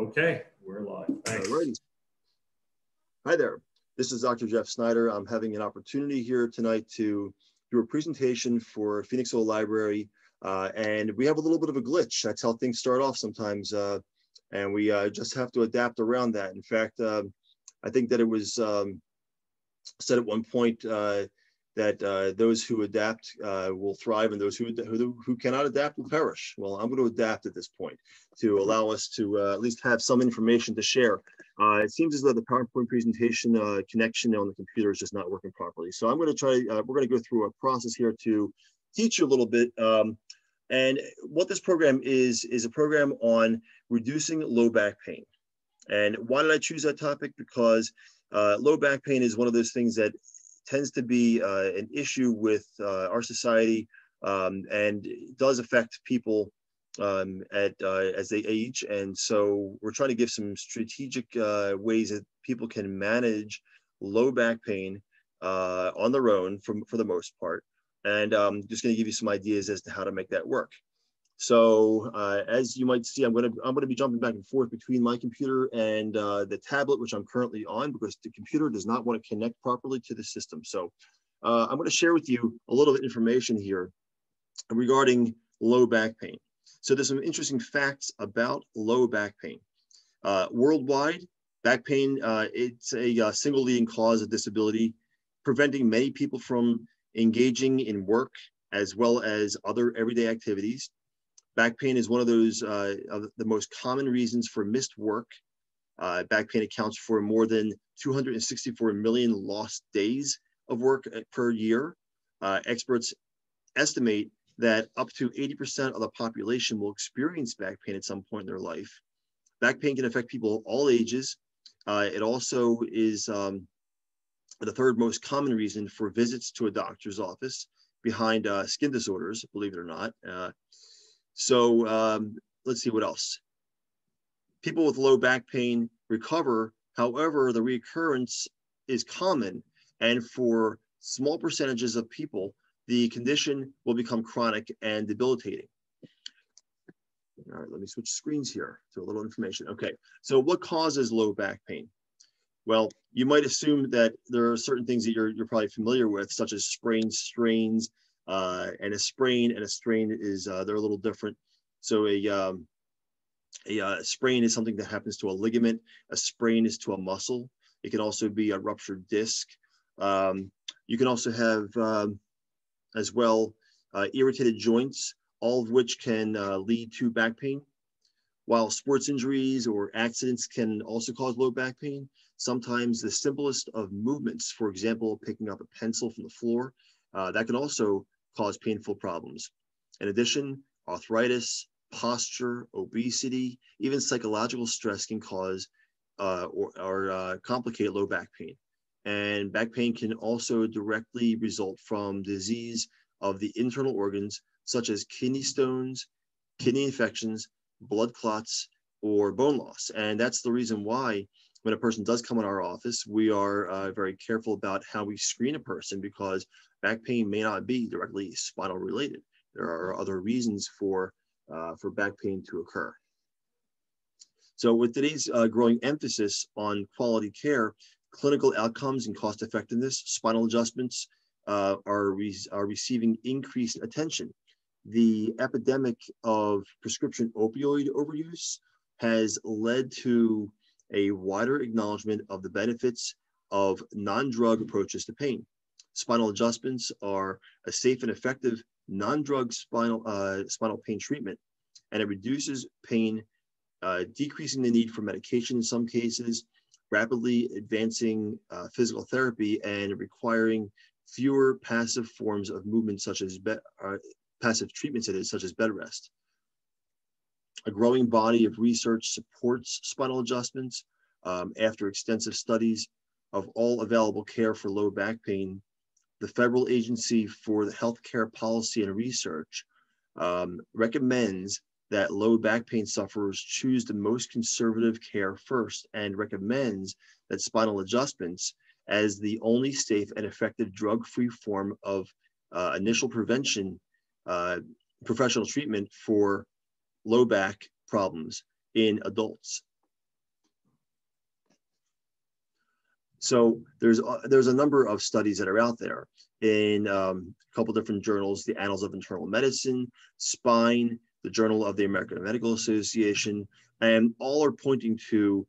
Okay, we're live. Thanks. Alrighty. Hi there. This is Dr. Jeff Snyder. I'm having an opportunity here tonight to do a presentation for Phoenix Phoenixville Library. Uh, and we have a little bit of a glitch. That's how things start off sometimes. Uh, and we uh, just have to adapt around that. In fact, um, I think that it was um, said at one point uh, that uh, those who adapt uh, will thrive and those who, who, who, cannot adapt will perish. Well, I'm going to adapt at this point to allow us to uh, at least have some information to share. Uh, it seems as though the PowerPoint presentation uh, connection on the computer is just not working properly. So I'm going to try, uh, we're going to go through a process here to teach you a little bit. Um, and what this program is, is a program on reducing low back pain. And why did I choose that topic? Because low back pain is one of those things that tends to be uh, an issue with uh, our society um, and does affect people um, at uh, as they age. And so we're trying to give some strategic uh, ways that people can manage low back pain uh, on their own for, for the most part. And I'm um, just going to give you some ideas as to how to make that work. So uh, as you might see, I'm going to I'm to be jumping back and forth between my computer and uh, the tablet, which I'm currently on, because the computer does not want to connect properly to the system. So uh, I'm going to share with you a little bit of information here regarding low back pain. So there's some interesting facts about low back pain. Uh, worldwide, back pain uh, it's a, a uh, single leading cause of disability, preventing many people from engaging in work as well as other everyday activities. Back pain is one of those uh, of the most common reasons for missed work. Uh, back pain accounts for more than 264 million lost days of work uh, per year. Uh, experts estimate that up to 80% of the population will experience back pain at some point in their life. Back pain can affect people of all ages. Uh, it also is um, the third most common reason for visits to a doctor's office behind uh, skin disorders, believe it or not. So um, let's see what else. People with low back pain recover. However, the recurrence is common. And for small percentages of people, the condition will become chronic and debilitating. All right, let me switch screens here to a little information. Okay, so what causes low back pain? Well, you might assume that there are certain things that you're, you're probably familiar with, such as sprains, strains, uh, and a sprain and a strain is uh, they're a little different. So a um, a uh, sprain is something that happens to a ligament. A sprain is to a muscle. It can also be a ruptured disc. Um, you can also have um, as well uh, irritated joints, all of which can uh, lead to back pain. While sports injuries or accidents can also cause low back pain, sometimes the simplest of movements, for example, picking up a pencil from the floor, uh, that can also cause painful problems. In addition, arthritis, posture, obesity, even psychological stress can cause uh, or, or uh, complicate low back pain. And back pain can also directly result from disease of the internal organs, such as kidney stones, kidney infections, blood clots, or bone loss. And that's the reason why when a person does come in our office, we are uh, very careful about how we screen a person because back pain may not be directly spinal related. There are other reasons for, uh, for back pain to occur. So with today's uh, growing emphasis on quality care, clinical outcomes and cost effectiveness, spinal adjustments uh, are, re are receiving increased attention. The epidemic of prescription opioid overuse has led to a wider acknowledgement of the benefits of non-drug approaches to pain. Spinal adjustments are a safe and effective non-drug spinal, uh, spinal pain treatment, and it reduces pain, uh, decreasing the need for medication in some cases, rapidly advancing uh, physical therapy, and requiring fewer passive forms of movement such as uh, passive treatments such as bed rest. A growing body of research supports spinal adjustments um, after extensive studies of all available care for low back pain. The Federal Agency for the Healthcare Policy and Research um, recommends that low back pain sufferers choose the most conservative care first and recommends that spinal adjustments as the only safe and effective drug-free form of uh, initial prevention uh, professional treatment for low back problems. in adults. So there's uh, there's a number of studies that are out there in um, a couple different journals, the Annals of Internal Medicine, Spine, the Journal of the American Medical Association, and all are pointing to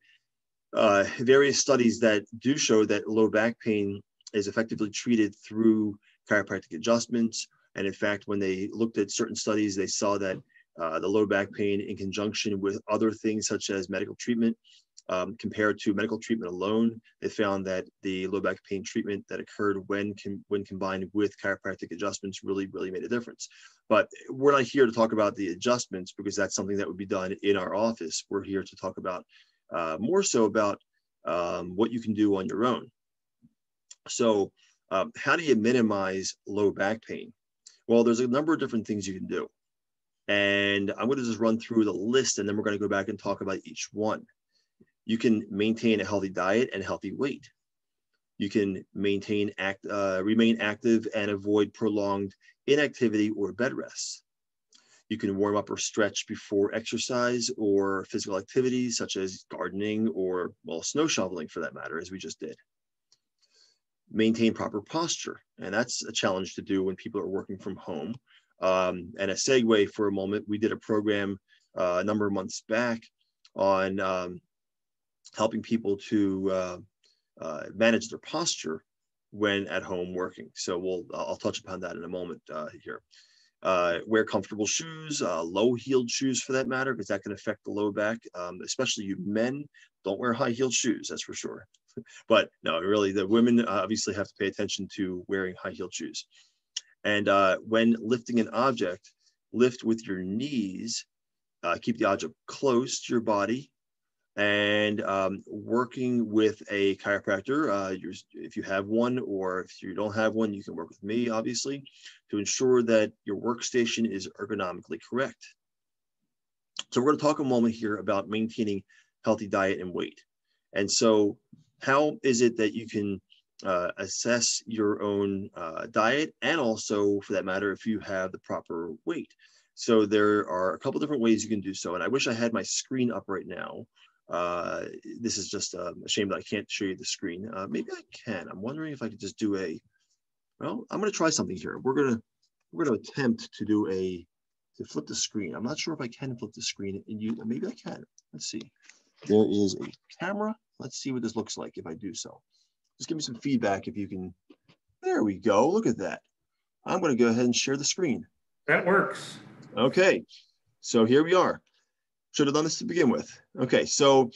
uh, various studies that do show that low back pain is effectively treated through chiropractic adjustments. And in fact, when they looked at certain studies, they saw that uh, the low back pain in conjunction with other things such as medical treatment um, compared to medical treatment alone, they found that the low back pain treatment that occurred when com when combined with chiropractic adjustments really, really made a difference. But we're not here to talk about the adjustments because that's something that would be done in our office. We're here to talk about uh, more so about um, what you can do on your own. So um, how do you minimize low back pain? Well, there's a number of different things you can do. And I'm going to just run through the list and then we're going to go back and talk about each one. You can maintain a healthy diet and healthy weight. You can maintain act, uh, remain active and avoid prolonged inactivity or bed rest. You can warm up or stretch before exercise or physical activities such as gardening or, well, snow shoveling for that matter, as we just did. Maintain proper posture. And that's a challenge to do when people are working from home. Um, and a segue for a moment, we did a program uh, a number of months back on um, helping people to uh, uh, manage their posture when at home working. So we'll I'll touch upon that in a moment uh, here. Uh, wear comfortable shoes, uh, low-heeled shoes for that matter, because that can affect the low back. Um, especially you men, don't wear high-heeled shoes. That's for sure. but no, really, the women obviously have to pay attention to wearing high-heeled shoes. And uh, when lifting an object, lift with your knees. Uh, keep the object close to your body and um, working with a chiropractor. Uh, if you have one, or if you don't have one, you can work with me, obviously, to ensure that your workstation is ergonomically correct. So we're going to talk a moment here about maintaining healthy diet and weight. And so how is it that you can uh, assess your own uh, diet and also for that matter, if you have the proper weight. So there are a couple different ways you can do so. And I wish I had my screen up right now. Uh, this is just uh, a shame that I can't show you the screen. Uh, maybe I can. I'm wondering if I could just do a, well, I'm going to try something here. We're going to, we're going to attempt to do a, to flip the screen. I'm not sure if I can flip the screen and you, maybe I can. Let's see. There is a camera. Let's see what this looks like if I do so. Just give me some feedback if you can. There we go. Look at that. I'm going to go ahead and share the screen. That works. Okay. So here we are. Should have done this to begin with. Okay, so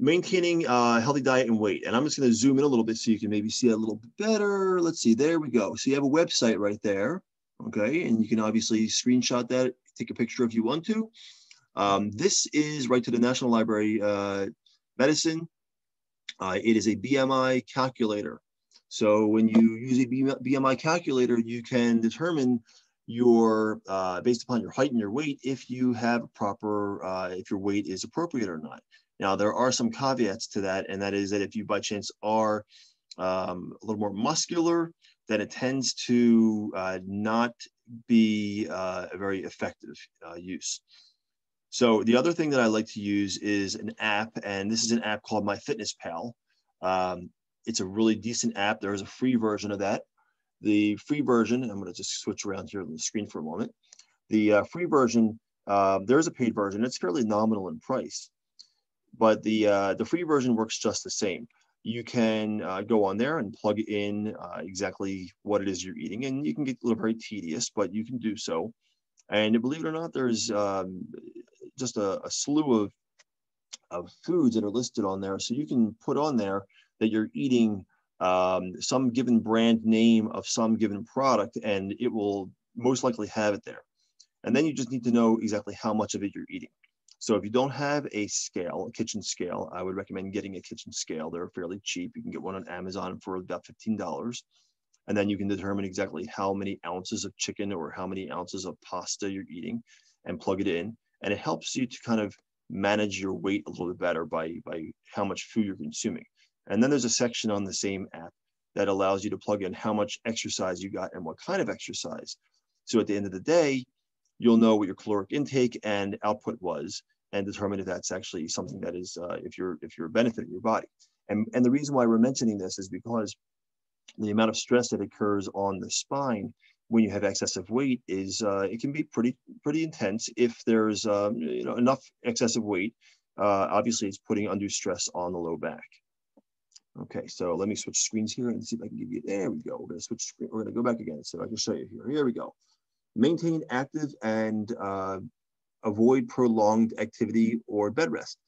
maintaining a uh, healthy diet and weight. And I'm just going to zoom in a little bit so you can maybe see a little better. Let's see, there we go. So you have a website right there. Okay, and you can obviously screenshot that, take a picture if you want to. Um, this is right to the National Library uh, Medicine. Uh, it is a BMI calculator. So when you use a BMI calculator, you can determine your uh, based upon your height and your weight if you have a proper uh, if your weight is appropriate or not. Now there are some caveats to that, and that is that if you by chance are um, a little more muscular, then it tends to uh, not be uh, a very effective uh, use. So the other thing that I like to use is an app, and this is an app called MyFitnessPal. Um, it's a really decent app. There is a free version of that. The free version, I'm going to just switch around here on the screen for a moment. The uh, free version, uh, there is a paid version. It's fairly nominal in price, but the uh, the free version works just the same. You can uh, go on there and plug in uh, exactly what it is you're eating, and you can get a little very tedious, but you can do so. And believe it or not, there's um, just a, a slew of of foods that are listed on there, so you can put on there that you're eating um, some given brand name of some given product, and it will most likely have it there. And then you just need to know exactly how much of it you're eating. So if you don't have a scale, a kitchen scale, I would recommend getting a kitchen scale. They're fairly cheap. You can get one on Amazon for about $15. And then you can determine exactly how many ounces of chicken or how many ounces of pasta you're eating and plug it in. And it helps you to kind of manage your weight a little bit better by, by how much food you're consuming. And then there's a section on the same app that allows you to plug in how much exercise you got and what kind of exercise. So at the end of the day, you'll know what your caloric intake and output was. and determine if that's actually something that is uh, if you're if you're benefiting your body. And and the reason why we're mentioning this is because the amount of stress that occurs on the spine when you have excessive weight is uh, it can be pretty pretty intense if there's um, you know enough excessive weight. Uh, obviously, it's putting undue stress on the low back. Okay, so let me switch screens here and see if I can give you. There we go. We're to switch screen. We're to go back again so I can show you here. Here we go. Maintain active and uh, avoid prolonged activity or bed rest.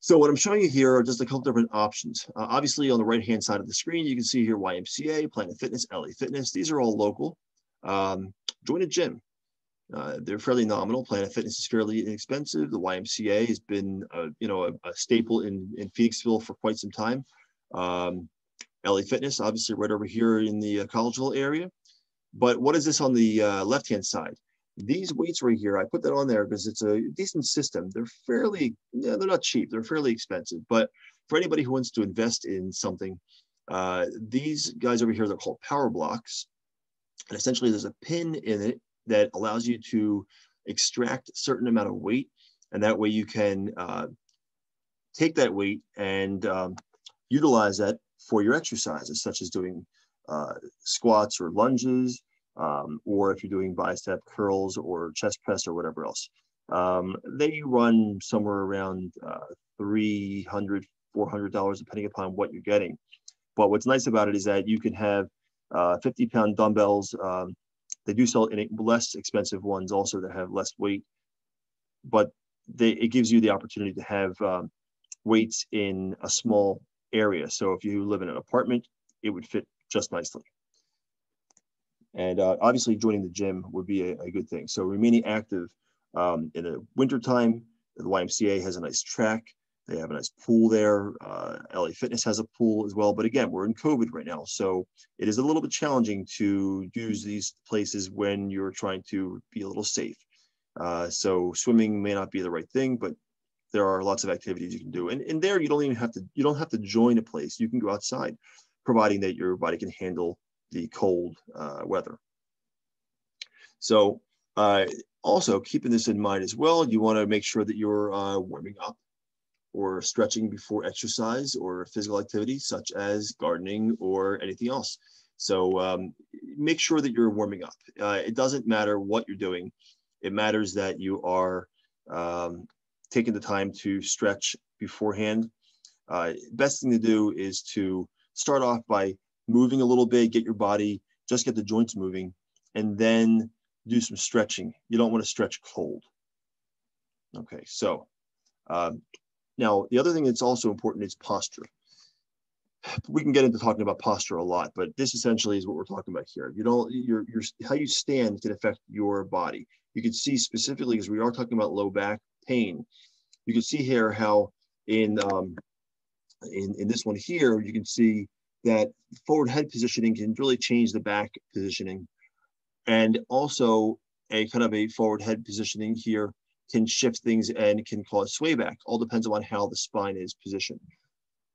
So what I'm showing you here are just a couple different options. Uh, obviously, on the right-hand side of the screen, you can see here YMCA, Planet Fitness, LA Fitness. These are all local. Um, join a gym. Uh, they're fairly nominal. Planet Fitness is fairly inexpensive. The YMCA has been, uh, you know, a, a, staple in, in Phoenixville for quite some time. Um, LA Fitness, obviously right over here in the uh, Collegeville area. But what is this on the uh, left-hand side? These weights right here, I put that on there because it's a decent system. They're fairly, yeah, they're not cheap. They're fairly expensive. But for anybody who wants to invest in something, uh, these guys over here, they're called power blocks. And essentially there's a pin in it that allows you to extract a certain amount of weight. And that way you can uh, take that weight and um, utilize that for your exercises, such as doing uh, squats or lunges, um, or if you're doing bicep curls or chest press or whatever else. Um, they run somewhere around uh, 300 $400, depending upon what you're getting. But what's nice about it is that you can have 50 pound dumbbells. Um, they do sell less expensive ones also that have less weight, but they, it gives you the opportunity to have um, weights in a small area. So if you live in an apartment, it would fit just nicely. And uh, obviously joining the gym would be a, a good thing. So remaining active um, in the wintertime, the YMCA has a nice track. They have a nice pool there. Uh, LA Fitness has a pool as well. But again, we're in COVID right now. So it is a little bit challenging to use these places when you're trying to be a little safe. Uh, so swimming may not be the right thing, but there are lots of activities you can do. And, and there you don't even have to, you don't have to join a place. You can go outside, providing that your body can handle the cold uh, weather. So uh, also keeping this in mind as well, you want to make sure that you're uh, warming up or stretching before exercise or physical activity such as gardening or anything else. So um, make sure that you're warming up. Uh, it doesn't matter what you're doing. It matters that you are um, taking the time to stretch beforehand. Uh, best thing to do is to start off by moving a little bit, get your body, just get the joints moving, and then do some stretching. You don't want to stretch cold. Okay, so um, now the other thing that's also important is posture. We can get into talking about posture a lot, but this essentially is what we're talking about here. You don't, your, your, how you stand can affect your body. You can see specifically, because we are talking about low back pain, you can see here how in, um, in, in this one here, you can see that forward head positioning can really change the back positioning. And also a kind of a forward head positioning here can shift things and can cause sway back. All depends on how the spine is positioned.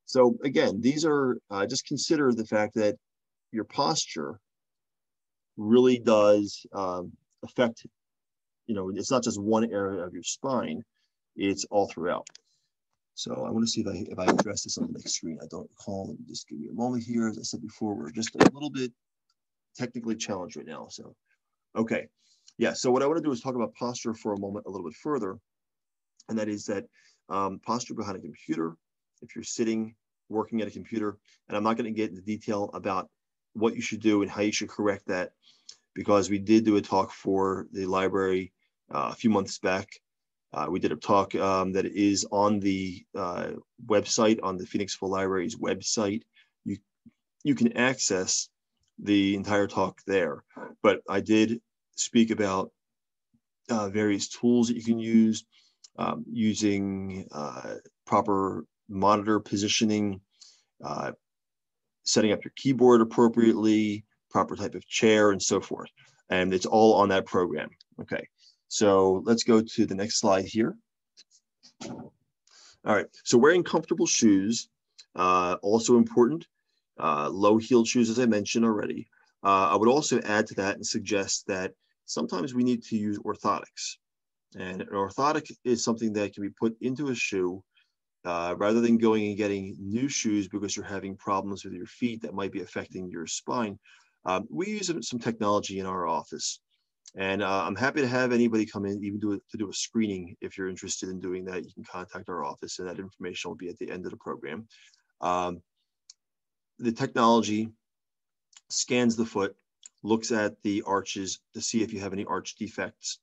So again, these are, uh, just consider the fact that your posture really does um, affect, you know, it's not just one area of your spine, it's all throughout. So I want to see if I if I address this on the next screen. I don't recall. Let me just give you a moment here. As I said before, we're just a little bit technically challenged right now. So, okay. Yeah, so what I want to do is talk about posture for a moment a little bit further. And that is that um, posture behind a computer, if you're sitting, working at a computer, and I'm not going to get into detail about what you should do and how you should correct that because we did do a talk for the library uh, a few months back uh, we did a talk um, that is on the uh, website, on the Phoenixville Library's website. You, you can access the entire talk there. But I did speak about uh, various tools that you can use, um, using uh, proper monitor positioning, uh, setting up your keyboard appropriately, proper type of chair, and so forth. And it's all on that program. Okay. So let's go to the next slide here. All right, so wearing comfortable shoes, uh, also important. Uh, low heeled shoes, as I mentioned already. Uh, I would also add to that and suggest that sometimes we need to use orthotics. And an orthotic is something that can be put into a shoe uh, rather than going and getting new shoes because you're having problems with your feet that might be affecting your spine. Um, we use some technology in our office. And uh, I'm happy to have anybody come in, even do it, to do a screening. If you're interested in doing that, you can contact our office, and that information will be at the end of the program. Um, the technology scans the foot, looks at the arches to see if you have any arch defects.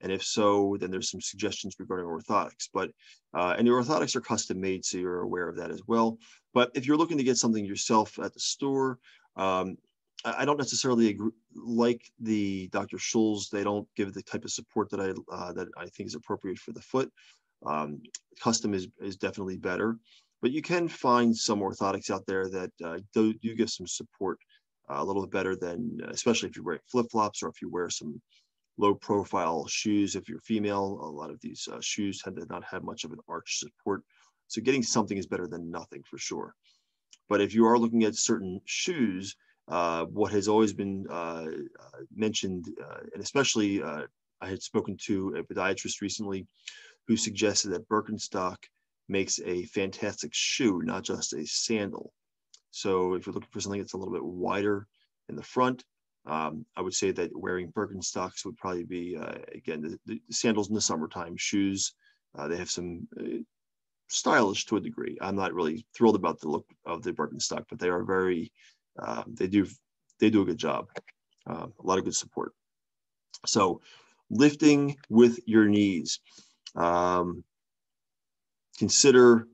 And if so, then there's some suggestions regarding orthotics. But uh, and the orthotics are custom made, so you're aware of that as well. But if you're looking to get something yourself at the store, um, I don't necessarily agree, like the Dr. Scholl's. They don't give the type of support that I uh, that I think is appropriate for the foot. Um, custom is is definitely better, but you can find some orthotics out there that uh, do, do give some support a little bit better than, especially if you're wearing flip flops or if you wear some low profile shoes. If you're female, a lot of these uh, shoes tend to not have much of an arch support. So getting something is better than nothing for sure. But if you are looking at certain shoes uh, what has always been uh, uh mentioned, uh, and especially uh, I had spoken to a podiatrist recently who suggested that Birkenstock makes a fantastic shoe, not just a sandal. So if you're looking for something that's a little bit wider in the front, um, I would say that wearing Birkenstocks would probably be, uh, again, the, the, sandals in the summertime, shoes. Uh, they have some uh, stylish to a degree. I'm not really thrilled about the look of the Birkenstock, but they are very um, they do they do a good job. Uh, a lot of good support. So lifting with your knees. Um, consider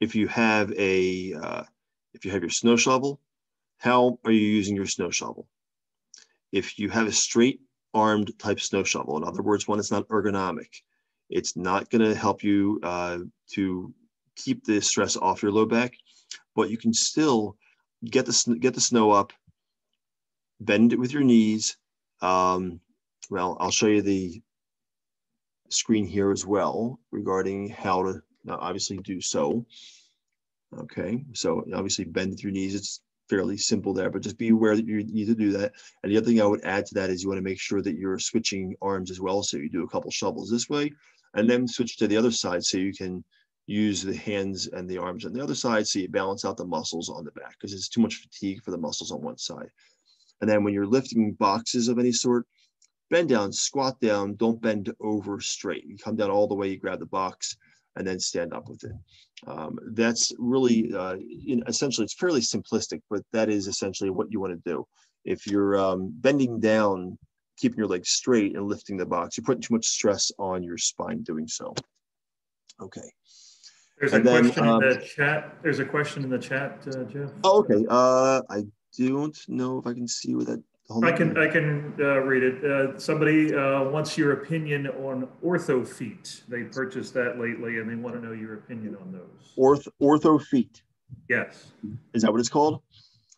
if you have a uh, if you have your snow shovel, how are you using your snow shovel? If you have a straight armed type snow shovel, in other words, one that's not ergonomic, it's not going to help you uh, to keep the stress off your low back, but you can still get the get the snow up, bend it with your knees. Um, well, I'll show you the screen here as well regarding how to obviously do so. Okay, so obviously bend through knees. It's fairly simple there, but just be aware that you need to do that. And the other thing I would add to that is you want to make sure that you're switching arms as well. So you do a couple shovels this way and then switch to the other side so you can use the hands and the arms on the other side so you balance out the muscles on the back because it's too much fatigue for the muscles on one side. And then when you're lifting boxes of any sort, bend down, squat down, don't bend over straight. You come down all the way, you grab the box, and then stand up with it. Um, that's really, uh, in, essentially, it's fairly simplistic, but that is essentially what you want to do. If you're um, bending down, keeping your legs straight and lifting the box, you're putting too much stress on your spine doing so. Okay. There's a then, question um, in the chat. There's a question in the chat, uh, Jeff. Oh, okay. Uh, I don't know if I can see what that. I can I can uh, read it. Uh, somebody uh, wants your opinion on ortho feet. They purchased that lately, and they want to know your opinion on those. Orth ortho feet. Yes. Is that what it's called?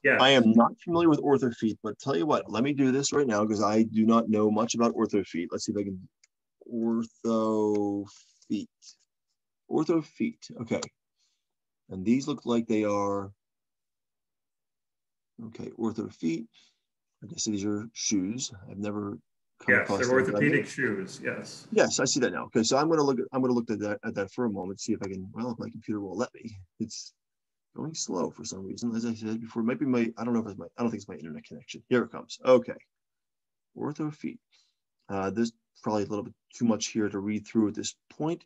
Yeah. I am not familiar with ortho feet, but tell you what, let me do this right now because I do not know much about ortho feet. Let's see if I can ortho feet ortho feet. Okay. And these look like they are, okay, ortho feet. I guess these are shoes. I've never come yes, across they're orthopedic shoes. Yes. Yes, I see that now. Okay, so I'm going to look at I'm going to look at that at that for a moment, see if I can. Well, if my computer will let me. It's going slow for some reason. As I said before, it might be my. I don't know if it's my. I don't think it's my internet connection. Here it comes. Okay. Ortho feet. Uh, there's probably a little bit too much here to read through at this point.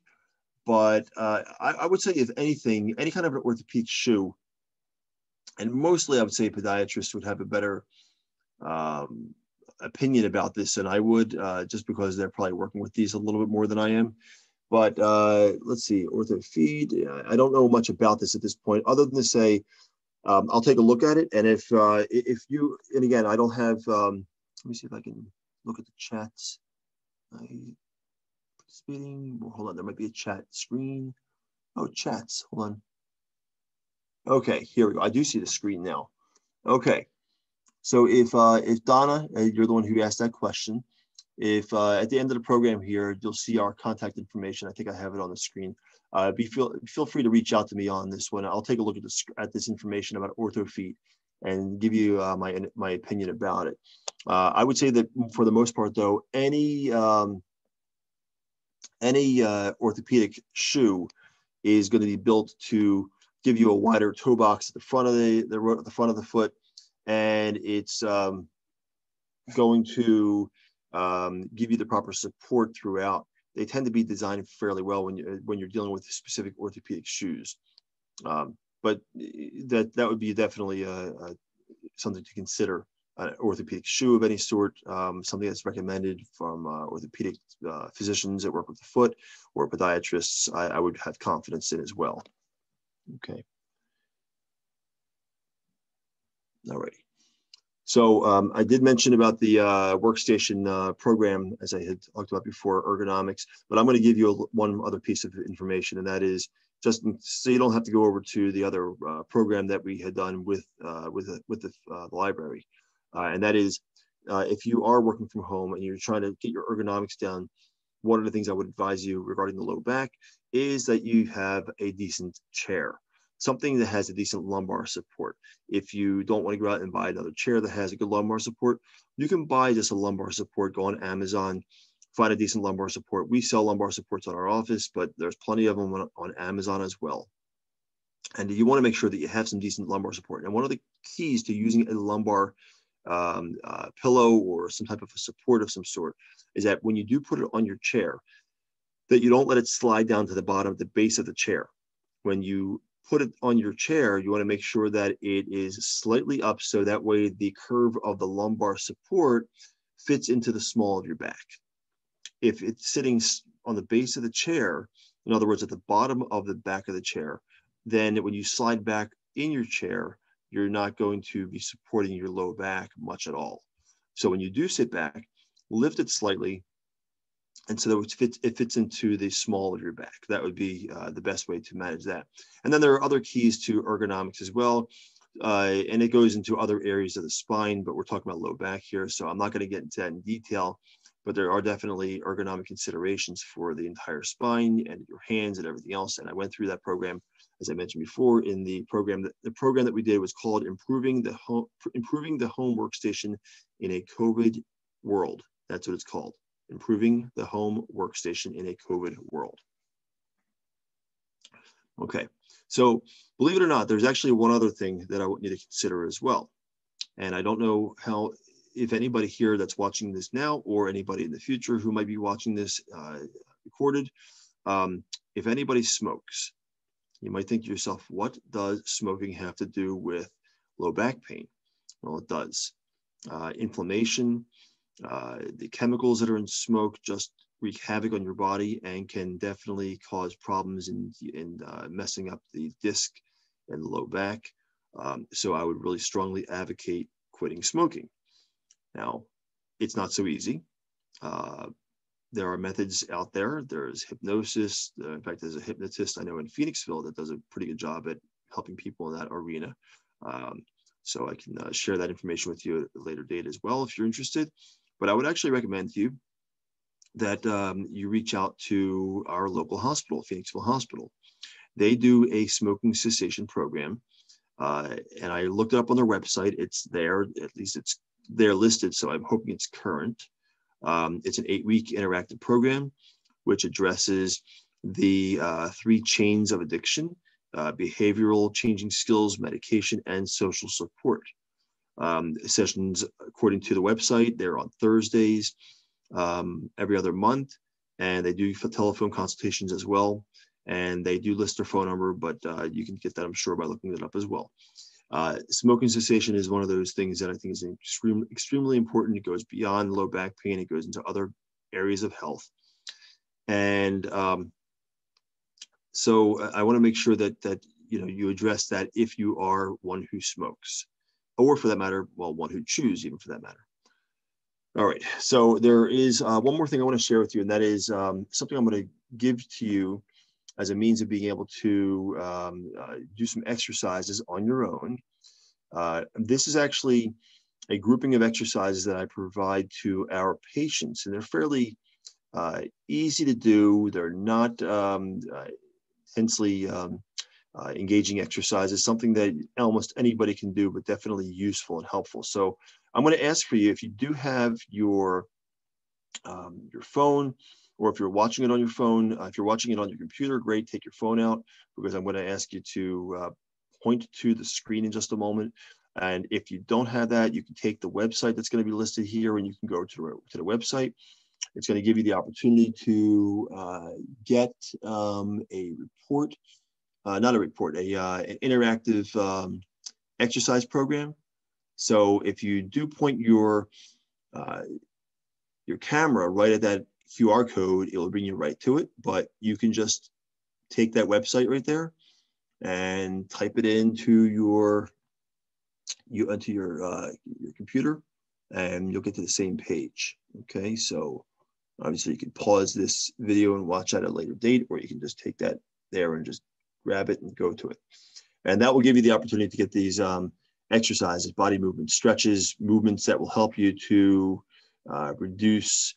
But uh, I, I, would say, if anything, any kind of an orthopedic shoe, and mostly I would say a podiatrist would have a better um, opinion about this than I would, uh, just because they're probably working with these a little bit more than I am. But uh, let's see, orthofeet. I don't know much about this at this point, other than to say um, I'll take a look at it. And if uh, if you, and again, I don't have. Um, let me see if I can look at the chats. I participating. Well, hold on, there might be a chat screen. Oh, chats, hold on. Okay, here we go. I do see the screen now. Okay, so if uh, if Donna, uh, you're the one who asked that question, if uh, at the end of the program here, you'll see our contact information. I think I have it on the screen. Uh, be feel feel free to reach out to me on this one. I'll take a look at this at this information about orthofeet and give you uh, my my opinion about it. Uh, I would say that for the most part, though, any um, any uh, orthopedic shoe is going to be built to give you a wider toe box at the front of the, the, the front of the foot, and it's um, going to um, give you the proper support throughout. They tend to be designed fairly well when you when you're dealing with specific orthopedic shoes. Um, but that that would be definitely something to consider. An orthopedic shoe of any sort, um, something that's recommended from uh, orthopedic uh, physicians that work with the foot or podiatrists, I, I would have confidence in as well. Okay. Righty. So um, I did mention about the uh, workstation uh, program, as I had talked about before, ergonomics, but I'm going to give you a, one other piece of information, and that is just so you don't have to go over to the other uh, program that we had done with uh, with the, with the, uh, the library, uh, and that is if you are working from home and you're trying to get your ergonomics down, one of the things I would advise you regarding the low back is that you have a decent chair something that has a decent lumbar support. If you don't want to go out and buy another chair that has a good lumbar support, you can buy just a lumbar support, go on Amazon, find a decent lumbar support. We sell lumbar supports at our office, but there's plenty of them on, on Amazon as well. And you want to make sure that you have some decent lumbar support. And one of the keys to using a lumbar um, uh, pillow or some type of a support of some sort is that when you do put it on your chair, that you don't let it slide down to the bottom, the base of the chair. When you put it on your chair, you want to make sure that it is slightly up so that way the curve of the lumbar support fits into the small of your back. If it's sitting on the base of the chair, in other words, at the bottom of the back of the chair, then when you slide back in your chair, you're not going to be supporting your low back much at all. So when you do sit back, lift it slightly, and so that it fits, it fits into the small of your back. That would be uh, the best way to manage that. And then there are other keys to ergonomics as well. Uh, and it goes into other areas of the spine, but we're talking about low back here. So I'm not going to get into that in detail, but there are definitely ergonomic considerations for the entire spine and your hands and everything else. And I went through that program, as I mentioned before, in the program that the program that we did was called improving the home, improving the home workstation in a COVID world. That's what it's called improving the home workstation in a COVID world. Okay, so believe it or not, there's actually one other thing that I you to consider as well. And I don't know how, if anybody here that's watching this now or anybody in the future who might be watching this uh, recorded, um, if anybody smokes, you might think to yourself, what does smoking have to do with low back pain? Well, it does. Uh, inflammation, uh, the chemicals that are in smoke just wreak havoc on your body and can definitely cause problems in, in uh, messing up the disc and low back. Um, so I would really strongly advocate quitting smoking. Now, it's not so easy. Uh, there are methods out there. There's hypnosis. Uh, in fact, there's a hypnotist I know in Phoenixville that does a pretty good job at helping people in that arena. Um, so I can uh, share that information with you at a later date as well if you're interested. But I would actually recommend to you that um, you reach out to our local hospital, Phoenixville Hospital. They do a smoking cessation program. Uh, and I looked it up on their website. It's there, at least it's there listed. So I'm hoping it's current. Um, it's an eight week interactive program, which addresses the uh, three chains of addiction uh, behavioral changing skills, medication, and social support. Um, sessions, according to the website, they're on Thursdays um, every other month, and they do telephone consultations as well. And they do list their phone number, but uh, you can get that, I'm sure, by looking it up as well. Uh, smoking cessation is one of those things that I think is extremely, extremely important. It goes beyond low back pain. It goes into other areas of health. And um, so I want to make sure that that you know you address that if you are one who smokes or for that matter, well, one who choose even for that matter. All right, so there is uh, one more thing I want to share with you, and that is um, something I'm going to give to you as a means of being able to um, uh, do some exercises on your own. Uh, this is actually a grouping of exercises that I provide to our patients, and they're fairly uh, easy to do. They're not um, uh, intensely um, uh, engaging exercise is something that almost anybody can do, but definitely useful and helpful. So I'm going to ask for you if you do have your um, your phone or if you're watching it on your phone, uh, if you're watching it on your computer, great, take your phone out because I'm going to ask you to uh, point to the screen in just a moment. And if you don't have that, you can take the website that's going to be listed here and you can go to the, to the website. It's going to give you the opportunity to uh, get um, a report, uh, not a report, a, uh, an interactive um, exercise program. So if you do point your uh, your camera right at that QR code, it'll bring you right to it. But you can just take that website right there and type it into your you into your uh, your computer, and you'll get to the same page. Okay, so obviously you can pause this video and watch at a later date, or you can just take that there and just grab it and go to it. And that will give you the opportunity to get these um, exercises, body movements, stretches, movements that will help you to uh, reduce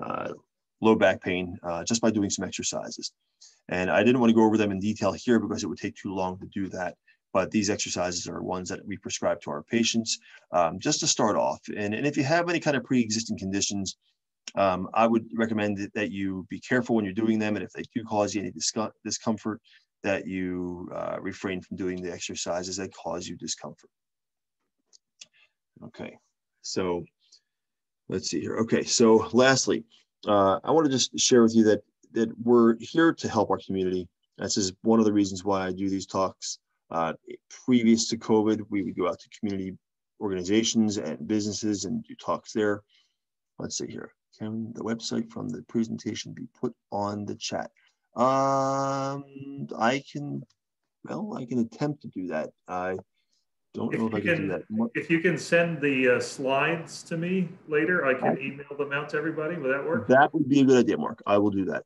uh, low back pain uh, just by doing some exercises. And I didn't want to go over them in detail here because it would take too long to do that. But these exercises are ones that we prescribe to our patients um, just to start off. And, and if you have any kind of pre-existing conditions, um, I would recommend that you be careful when you're doing them. And if they do cause you any discomfort, that you uh, refrain from doing the exercises that cause you discomfort. Okay, so let's see here. Okay, so lastly, uh, I want to just share with you that that we're here to help our community. This is one of the reasons why I do these talks. Uh, previous to COVID, we would go out to community organizations and businesses and do talks there. Let's see here. Can the website from the presentation be put on the chat? Um, I can, well, I can attempt to do that. I don't if know if I can, can, do that. If you can send the uh, slides to me later, I can I, email them out to everybody. Would that work? That would be a good idea, Mark. I will do that.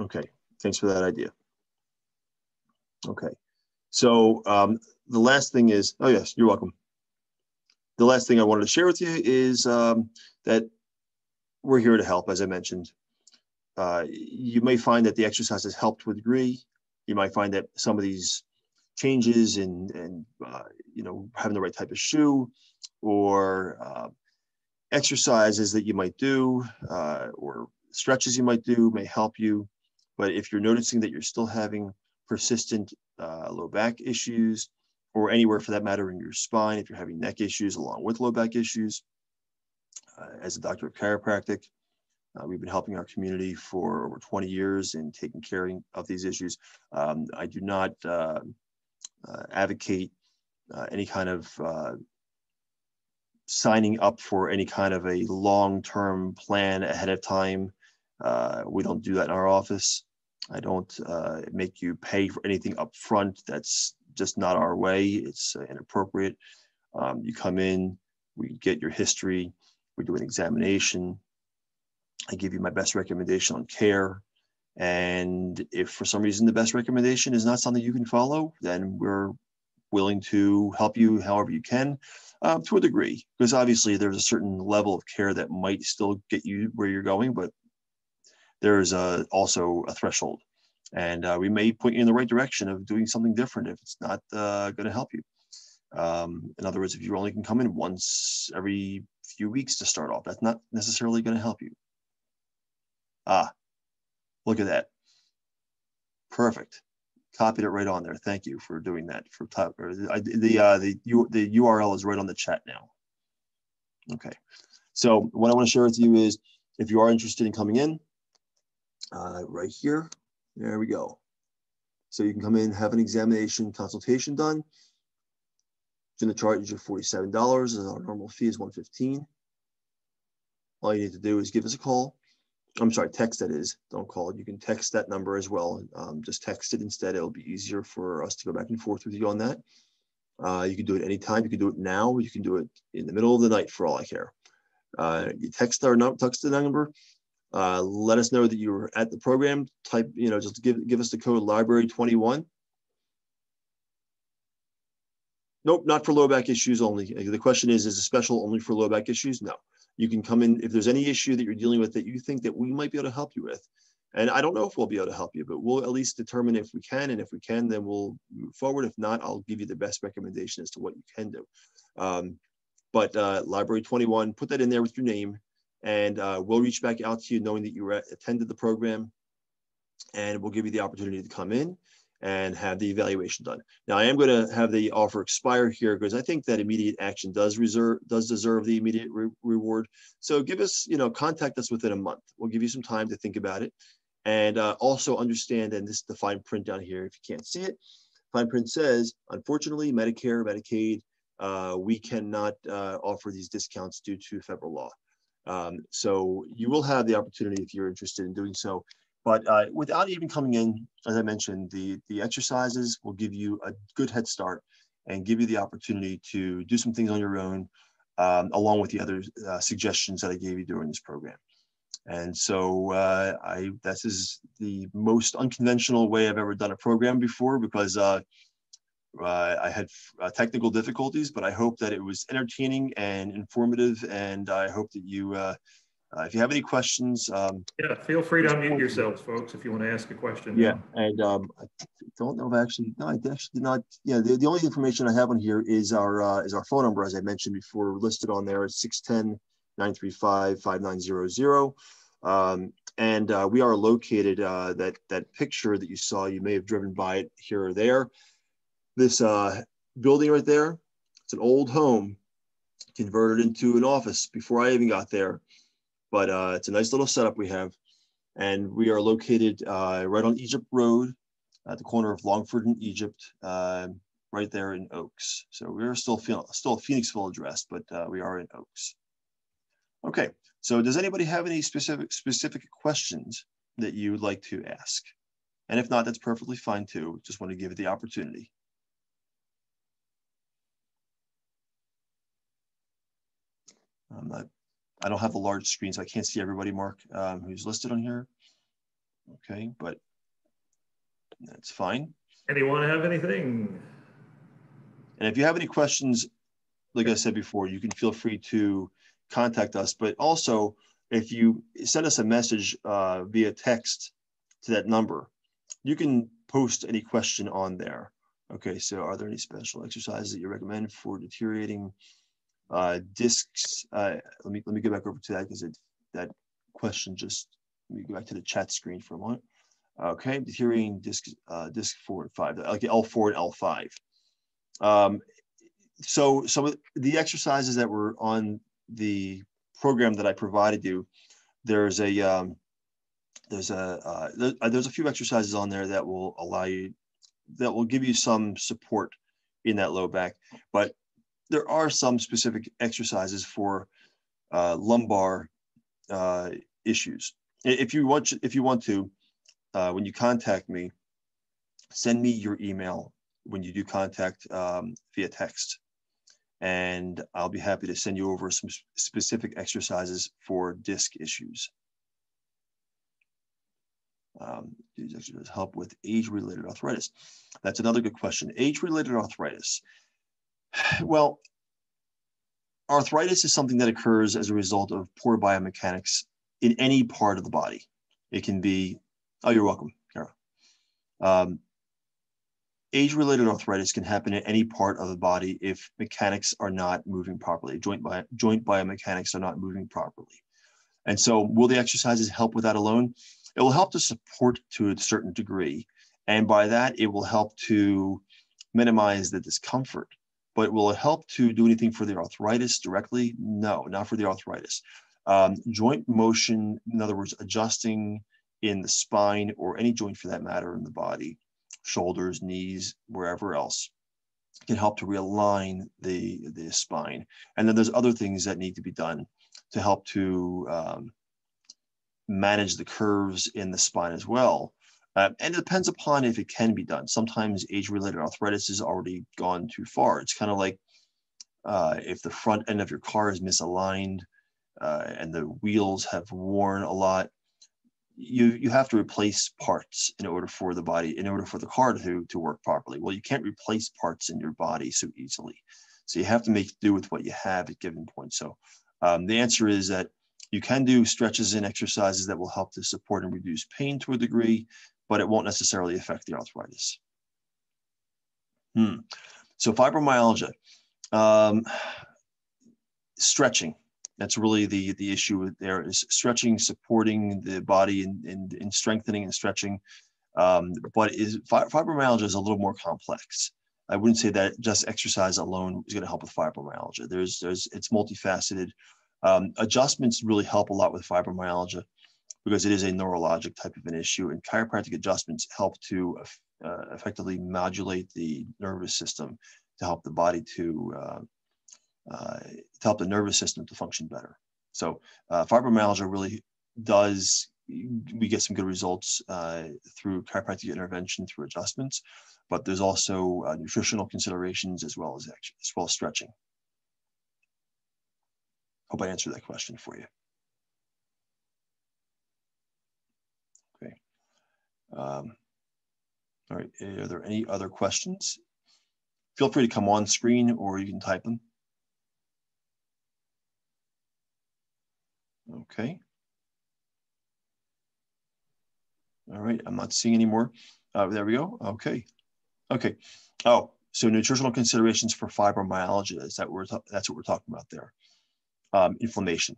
Okay. Thanks for that idea. Okay. So um, the last thing is, oh yes, you're welcome. The last thing I wanted to share with you is um, that we're here to help, as I mentioned. Uh, you may find that the exercise has helped with degree. You might find that some of these changes in, in uh, you know, having the right type of shoe or uh, exercises that you might do uh, or stretches you might do may help you. But if you're noticing that you're still having persistent uh, low back issues, or anywhere for that matter in your spine, if you're having neck issues along with low back issues, uh, as a doctor of chiropractic, uh, we've been helping our community for over 20 years in taking care of these issues. Um, I do not uh, uh, advocate uh, any kind of signing up for any kind of a long-term plan ahead of time. we don't do that in our office. I don't uh, make you pay for anything up front. That's just not our way. It's uh, inappropriate. Um, you come in, we get your history, we do an examination. I give you my best recommendation on care. And if for some reason the best recommendation is not something you can follow, then we're willing to help you however you can um, to a degree, because obviously there's a certain level of care that might still get you where you're going, but there's a, also a threshold. And uh, we may point you in the right direction of doing something different if it's not uh, going to help you. Um, in other words, if you only can come in once every few weeks to start off, that's not necessarily going to help you. Ah, look at that. Perfect. Copied it right on there. Thank you for doing that. For top, or the the uh, the, the URL is right on the chat now. Okay. So what I want to share with you is, if you are interested in coming in, uh, right here. There we go. So you can come in, have an examination consultation done. It's going to charge you $47 as our normal fee is 115 All you need to do is give us a call. I'm sorry, text that is, don't call it. You can text that number as well. Um, just text it instead. It'll be easier for us to go back and forth with you on that. Uh, you can do it anytime. You can do it now. You can do it in the middle of the night for all I care. Uh, you text our number, text the number, uh, let us know that you were at the program. Type, you know, just give give us the code library 21. Nope, not for low back issues only. The question is, is a special only for low back issues? No. You can come in if there's any issue that you're dealing with that you think that we might be able to help you with. And I don't know if we'll be able to help you, but we'll at least determine if we can. And if we can, then we'll move forward. If not, I'll give you the best recommendation as to what you can do. Um, but uh, Library 21, put that in there with your name And uh, we'll reach back out to you knowing that you attended the program and we'll give you the opportunity to come in and have the evaluation done. Now I am going to have the offer expire here because I think that immediate action does reserve does deserve the immediate re reward. So give us, you know, contact us within a month. We'll give you some time to think about it, and uh, also understand. And this is the fine print down here. If you can't see it, fine print says, unfortunately, Medicare, Medicaid, uh, we cannot uh, offer these discounts due to federal law. Um, so you will have the opportunity if you're interested in doing so but uh, without even coming in, as I mentioned, the, the exercises will give you a good head start and give you the opportunity to do some things on your own, um, along with the other uh, suggestions that I gave you during this program. And so uh, I this is the most unconventional way I've ever done a program before because uh, uh, I had uh, technical difficulties, but I hope that it was entertaining and informative, and I hope that you uh, if you have any questions, um, yeah, feel free to unmute yourselves, folks, if you want to ask a question. Yeah, and um, I don't know if I actually, no, I actually did not. Yeah, the, the only information I have on here is our uh, is our phone number, as I mentioned before, listed on there. It's 610 935 5900. Um, and uh, we are located, uh, that, that picture that you saw, you may have driven by it here or there. This uh, building right there, it's an old home converted into an office before I even got there but uh, it's a nice little setup we have. And we are located uh, right on Egypt Road at the corner of Longford and Egypt, uh, right there in Oaks. So we're still, still a Phoenixville address, but uh, we are in Oaks. Okay, so does anybody have any specific, specific questions that you would like to ask? And if not, that's perfectly fine too. Just want to give it the opportunity. I'm not I don't have the large screen, so I can't see everybody, Mark, um, who's listed on here. Okay, but that's fine. Anyone have anything? And if you have any questions, like I said before, you can feel free to contact us. But also, if you send us a message uh, via text to that number, you can post any question on there. Okay, so are there any special exercises that you recommend for deteriorating uh, discs. Uh, let me let me go back over to that because that question just. Let me go back to the chat screen for a moment. Okay, deteriorating disc uh, disc four and five, like L four and L five. Um, so some of the exercises that were on the program that I provided you, there's a um, there's a uh, uh, there's a few exercises on there that will allow you that will give you some support in that low back. But there are some specific exercises for uh, lumbar uh, issues. If you want, if you want to, uh, when you contact me, send me your email when you do contact um, via text, and I'll be happy to send you over some specific exercises for disc issues. Um, these exercises help with age-related arthritis. That's another good question. Age-related arthritis. Well, arthritis is something that occurs as a result of poor biomechanics in any part of the body. It can be, oh, you're welcome, Kara. Um, age-related arthritis can happen in any part of the body if mechanics are not moving properly, joint, bio, joint biomechanics are not moving properly. And so will the exercises help with that alone? It will help to support to a certain degree. And by that, it will help to minimize the discomfort but will it help to do anything for the arthritis directly? No, not for the arthritis. Um, joint motion, in other words, adjusting in the spine or any joint for that matter in the body, shoulders, knees, wherever else, can help to realign the, the spine. And then there's other things that need to be done to help to um, manage the curves in the spine as well. Uh, and it depends upon if it can be done. Sometimes age-related arthritis has already gone too far. It's kind of like uh, if the front end of your car is misaligned uh, and the wheels have worn a lot, you you have to replace parts in order for the body, in order for the car to, to work properly. Well, you can't replace parts in your body so easily. So you have to make do with what you have at given point. So um, the answer is that you can do stretches and exercises that will help to support and reduce pain to a degree, but it won't necessarily affect the arthritis. Hmm. So fibromyalgia, um, stretching. That's really the the issue there is stretching, supporting the body and, strengthening and stretching. Um, but is fibromyalgia is a little more complex. I wouldn't say that just exercise alone is going to help with fibromyalgia. There's there's it's multifaceted. Um, adjustments really help a lot with fibromyalgia because it is a neurologic type of an issue, and chiropractic adjustments help to uh, effectively modulate the nervous system to help the body to uh, uh, to help the nervous system to function better. So uh, fibromyalgia really does, we get some good results uh, through chiropractic intervention through adjustments, but there's also uh, nutritional considerations as well as as well as stretching. Hope I answered that question for you. Okay. Um, all right, are there any other questions? Feel free to come on screen or you can type them. Okay. All right, I'm not seeing any more. Uh, there we go. Okay. Okay. Oh, so nutritional considerations for fibromyalgia is that we're that's what we're talking about there. Um, inflammation.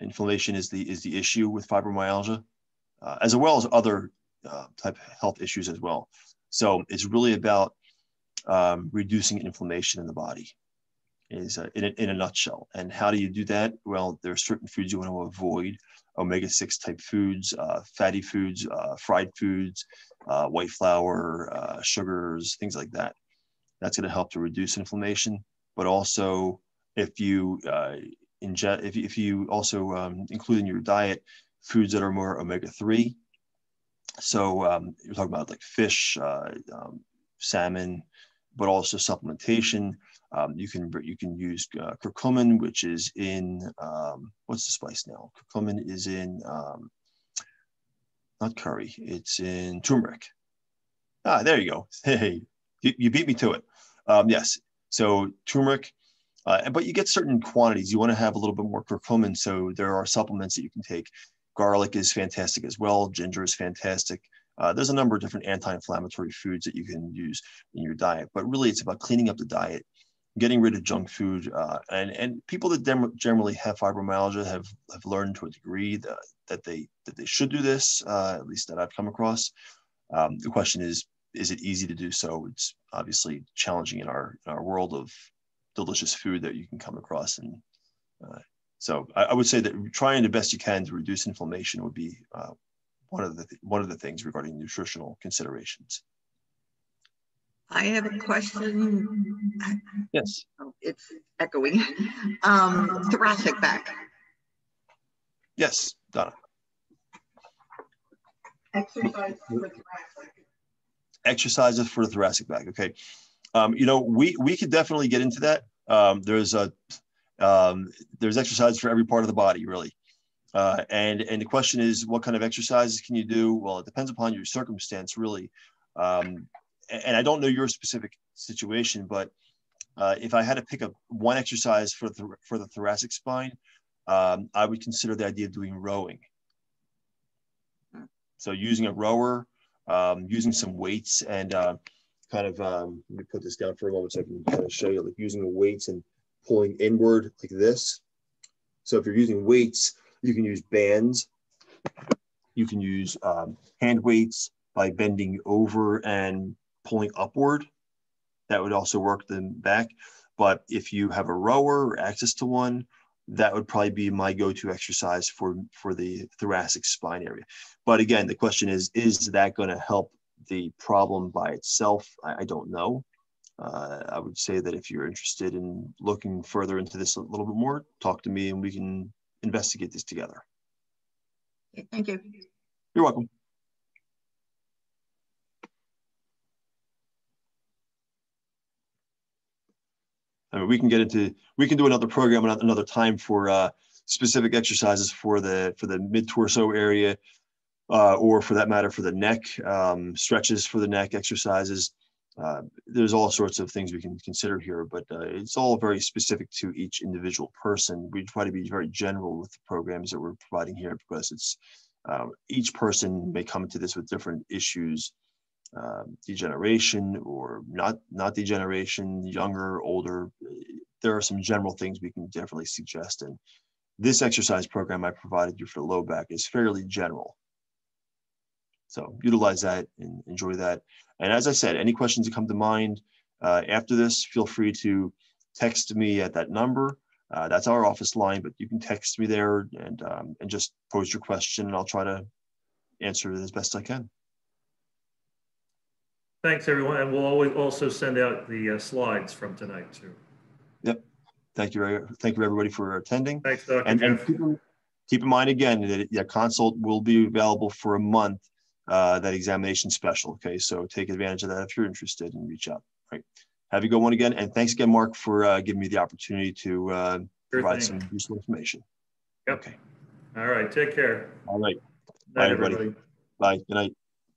Inflammation is the is the issue with fibromyalgia, uh, as well as other uh, type health issues as well. So it's really about um, reducing inflammation in the body is uh, in, a, in a nutshell. And how do you do that? Well, there are certain foods you want to avoid, omega-6 type foods, uh, fatty foods, uh, fried foods, uh, white flour, uh, sugars, things like that. That's going to help to reduce inflammation. But also, if you ingest, if, if you also um, include in your diet foods that are more omega-3, so um, you're talking about like fish, um, salmon, but also supplementation. Um, you can you can use uh, curcumin, which is in um, what's the spice now? Curcumin is in um, not curry. It's in turmeric. Ah, there you go. Hey, you, you beat me to it. Um, yes. So turmeric, uh, but you get certain quantities. You want to have a little bit more curcumin. So there are supplements that you can take. Garlic is fantastic as well. Ginger is fantastic. Uh, there's a number of different anti-inflammatory foods that you can use in your diet, but really it's about cleaning up the diet, getting rid of junk food, uh, and and people that dem- generally have fibromyalgia have have learned to a degree that, that they that they should do this, uh, at least that I've come across. Um, the question is, is it easy to do so? It's obviously challenging in our in our world of delicious food that you can come across, and uh, so I, I, would say that trying the best you can to reduce inflammation would be uh, one of the one of the things regarding nutritional considerations. I have a question. Yes. Oh, it's echoing. Um, thoracic back. Yes, Donna. Exercise for thoracic. Exercises for the thoracic back. Okay. Um, you know, we we could definitely get into that. Um, there's a um, there's exercise for every part of the body, really. Uh, and and the question is, what kind of exercises can you do? Well, it depends upon your circumstance, really. Um, and I don't know your specific situation, but uh, if I had to pick up one exercise for the for the thoracic spine, um, I would consider the idea of doing rowing. So using a rower, um, using some weights, and uh, kind of um, let me put this down for a moment so I can kind of show you, like using the weights and pulling inward like this. So if you're using weights, you can use bands. You can use um, hand weights by bending over and pulling upward. That would also work the back. But if you have a rower or access to one, that would probably be my go-to exercise for for the thoracic spine area. But again, the question is, is that going to help the problem by itself? I, I don't know. Uh, I would say that if you're interested in looking further into this a little bit more, talk to me and we can investigate this together. Okay, thank you. You're welcome. I mean, we can get into we can do another program another time for uh, specific exercises for the for the mid torso area, uh, or for that matter for the neck um, stretches for the neck exercises uh, there's all sorts of things we can consider here, but uh, it's all very specific to each individual person. We try to be very general with the programs that we're providing here because it's uh, each person may come into this with different issues, um, degeneration or not not degeneration, younger, older. There are some general things we can definitely suggest, and This exercise program I provided you for the low back is fairly general. So utilize that and enjoy that. And as I said, any questions that come to mind uh, after this, feel free to text me at that number. Uh, that's our office line, but you can text me there and um, and just pose your question, and I'll try to answer it as best I can. Thanks, everyone. And we'll always also send out the uh, slides from tonight too. Yep. Thank you. very- Thank you, everybody, for attending. Thanks, Dr. And, and keep, in- keep in mind again that yeah, consult will be available for a month. Uh, that examination special. Okay, so take advantage of that if you're interested and reach out. Right. Have a good one again, and thanks again, Mark, for uh, giving me the opportunity to uh, Sure provide thing. some useful information. Yep. Okay. All right, take care. All right. Night, everybody. everybody. Bye. Good night.